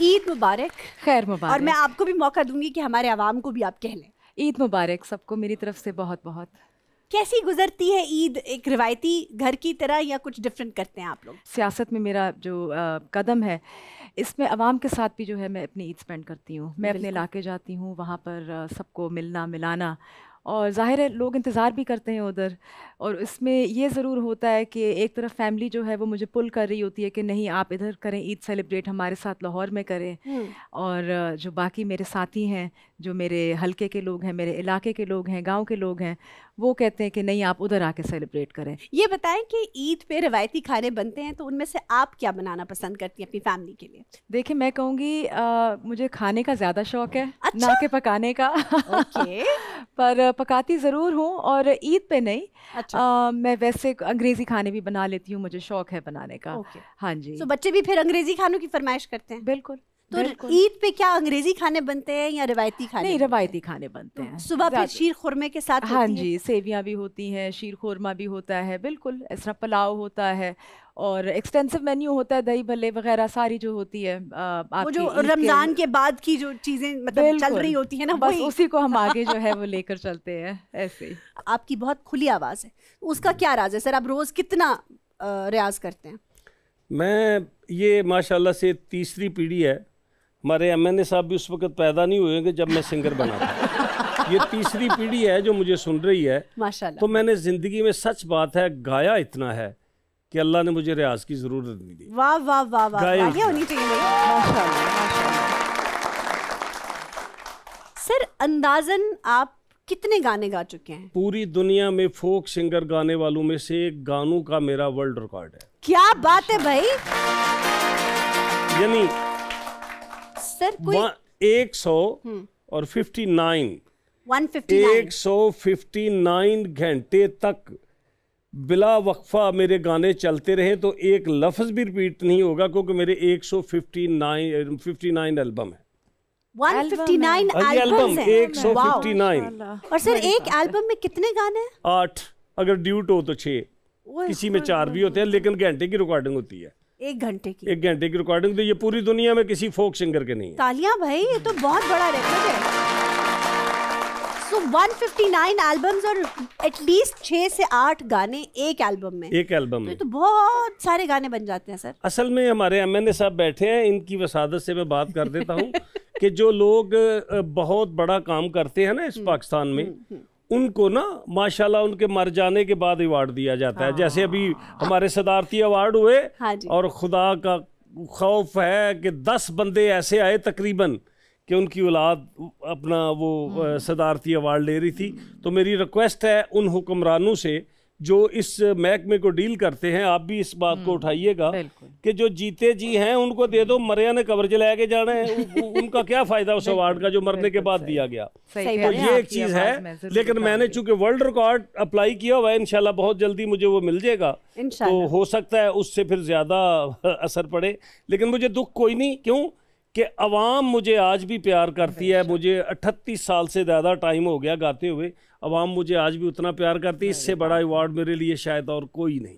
ईद मुबारक। खैर मुबारक और मैं आपको भी मौका दूँगी कि हमारे आवाम को भी आप कह लें। ईद मुबारक सबको मेरी तरफ़ से बहुत बहुत। कैसी गुजरती है ईद एक रिवायती घर की तरह या कुछ डिफरेंट करते हैं आप लोग? सियासत में मेरा जो आ, कदम है इसमें आवाम के साथ भी जो है मैं अपनी ईद स्पेंड करती हूँ। मैं अपने इलाके जाती हूँ वहाँ पर सबको मिलना मिलाना और ज़ाहिर है लोग इंतज़ार भी करते हैं उधर। और इसमें ये ज़रूर होता है कि एक तरफ़ फैमिली जो है वो मुझे पुल कर रही होती है कि नहीं आप इधर करें ईद सेलिब्रेट हमारे साथ लाहौर में करें। और जो बाकी मेरे साथी हैं जो मेरे हलके के लोग हैं मेरे इलाके के लोग हैं गाँव के लोग हैं वो कहते हैं कि नहीं आप उधर आके सेलिब्रेट करें। ये बताएँ कि ईद पे रवायती खाने बनते हैं तो उनमें से आप क्या बनाना पसंद करती हैं अपनी फैमिली के लिए? देखिए मैं कहूँगी मुझे खाने का ज़्यादा शौक है अच्छा? ना के पकाने का। ओके। पर पकाती ज़रूर हूँ और ईद पे नहीं। अच्छा। आ, मैं वैसे अंग्रेज़ी खाने भी बना लेती हूँ मुझे शौक है बनाने का। हाँ जी। तो बच्चे भी फिर अंग्रेज़ी खानों की फरमाइश करते हैं? बिल्कुल। तो ईद पे क्या अंग्रेज़ी खाने बनते हैं या रिवायती खाने नहीं रिवायती खाने बनते हैं। सुबह फिर शीर खुरमे के साथ हाँ जी सेवियाँ भी होती हैं शीर खुरमा भी होता है बिल्कुल इस तरह पुलाव होता है और एक्सटेंसिव मेन्यू होता है दही भले वगैरह सारी जो होती है वो जो रमज़ान के बाद की जो चीज़ें मतलब चल रही होती है ना बस उसी को हम आगे जो है वो लेकर चलते हैं ऐसे ही। आपकी बहुत खुली आवाज़ है। उसका क्या राज है? सर आप रोज़ कितना रियाज करते हैं? मैं ये माशाल्लाह से तीसरी पीढ़ी है। हमारे एम एन ए साहब भी उस वक्त पैदा नहीं हुए जब मैं सिंगर बना था। ये तीसरी पीढ़ी है जो मुझे सुन रही है। माशाल्लाह। तो मैंने ज़िंदगी में सच बात है गाया इतना है कि अल्लाह ने मुझे रियाज की ज़रूरत नहीं दी। वाह वाह वाह वाह होनी चाहिए। सर अंदाजन आप कितने गाने गा चुके हैं? पूरी दुनिया में फोक सिंगर गाने वालों में से एक गानों का मेरा वर्ल्ड रिकॉर्ड है। क्या बात है भाई। यानी सर कोई एक सौ हम्म। और फिफ्टी नाइन। एक सौ फिफ्टी नाइन घंटे तक बिला वक्फा मेरे गाने चलते रहे तो एक लफ्ज भी रिपीट नहीं होगा क्योंकि मेरे एक सौ fifty nine fifty nine album है 159 एल्बम एक सौ फिफ्टी नाइन और सर एक एल्बम में कितने गाने हैं? आठ अगर ड्यूट हो तो छह। किसी में चार भी होते हैं लेकिन घंटे की रिकॉर्डिंग होती है। एक घंटे की। एक घंटे की रिकॉर्डिंग तो ये पूरी दुनिया में किसी फोक सिंगर के नहीं तालियाँ भाई ये तो बहुत बड़ा रिकॉर्ड है। सो so, 159 एल्बम्स और एटलीस्ट छह से आठ गाने एक एल्बम में। एक एल्बम तो में। तो बहुत सारे गाने बन जाते हैं सर। असल में हमारे एमएनए साहब बैठे हैं इनकी वसादत से मैं बात कर देता हूँ कि जो लोग बहुत बड़ा काम करते हैं ना इस हम्म, पाकिस्तान में हम्म, हम्म। उनको ना माशाल्लाह उनके मर जाने के बाद अवार्ड दिया जाता है। जैसे अभी हमारे सदारती अवार्ड हुए हाँ और खुदा का खौफ है कि दस बंदे ऐसे आए तकरीबन कि उनकी औलाद अपना वो हम्म। सदारती अवार्ड ले रही थी। तो मेरी रिक्वेस्ट है उन हुक्मरानों से जो इस महकमे को डील करते हैं आप भी इस बात को हम्म, उठाइएगा कि जो जीते जी हैं उनको दे दो मरिया ने कवर जलाया के जाना है। उनका क्या फ़ायदा उस अवार्ड का जो मरने के बाद दिया गया? तो ये एक चीज़ है लेकिन मैंने चूँकि वर्ल्ड रिकॉर्ड अप्लाई किया हुआ है इनशाला बहुत जल्दी मुझे वो मिल जाएगा। तो हो सकता है उससे फिर ज़्यादा असर पड़े लेकिन मुझे दुख कोई नहीं क्यों? कि अवाम मुझे आज भी प्यार करती है, मुझे अठत्तीस साल से ज़्यादा टाइम हो गया गाते हुए अवाम मुझे आज भी उतना प्यार करती है, इससे बड़ा अवार्ड मेरे लिए शायद और कोई नहीं।